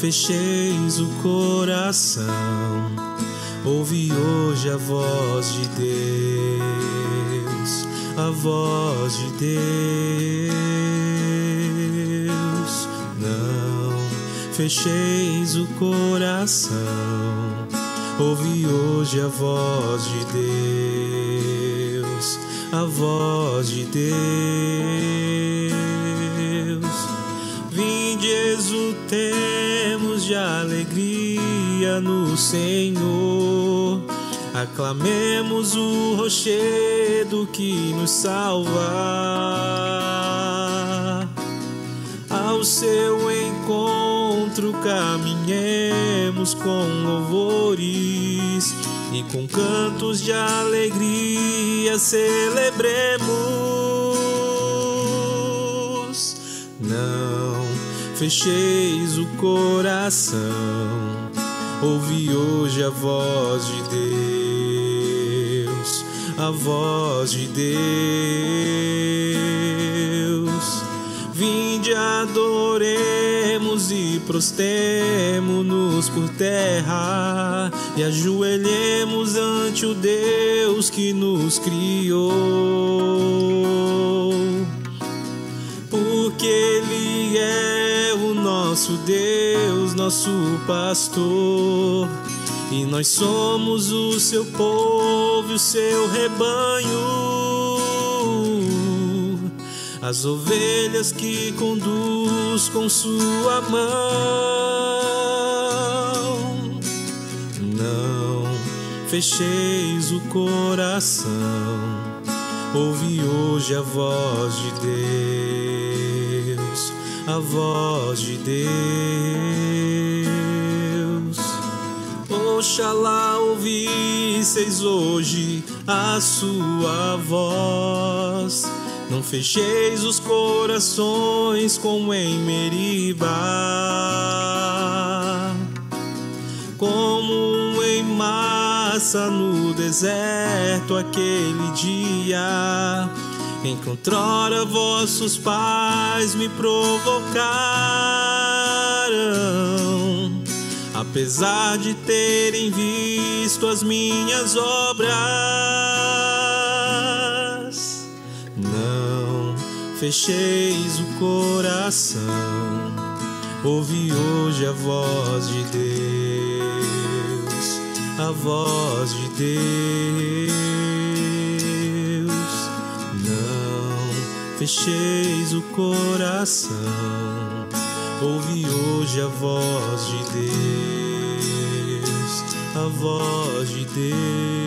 fecheis o coração. Ouve hoje a voz de Deus, a voz de Deus. Não fecheis o coração. Ouve hoje a voz de Deus, a voz de Deus. Alegria no Senhor. Aclamemos o rochedo que nos salva. Ao seu encontro caminhemos com louvores e com cantos de alegria celebremos. Não fecheis o coração, ouve hoje a voz de Deus, a voz de Deus. Vinde, adoremos e prostemo-nos por terra e ajoelhemos ante o Deus que nos criou. Porque Ele é nosso Deus, nosso pastor, e nós somos o seu povo, o seu rebanho. As ovelhas que conduz com sua mão. Não fecheis o coração, ouve hoje a voz de Deus, a voz de Deus. Oxalá ouvisseis hoje a sua voz. Não fecheis os corações como em Meriba, como em massa no deserto aquele dia, outrora vossos pais me provocaram, apesar de terem visto as minhas obras. Não fecheis o coração, ouve hoje a voz de Deus, a voz de Deus. Fecheis o coração, ouve hoje a voz de Deus, a voz de Deus.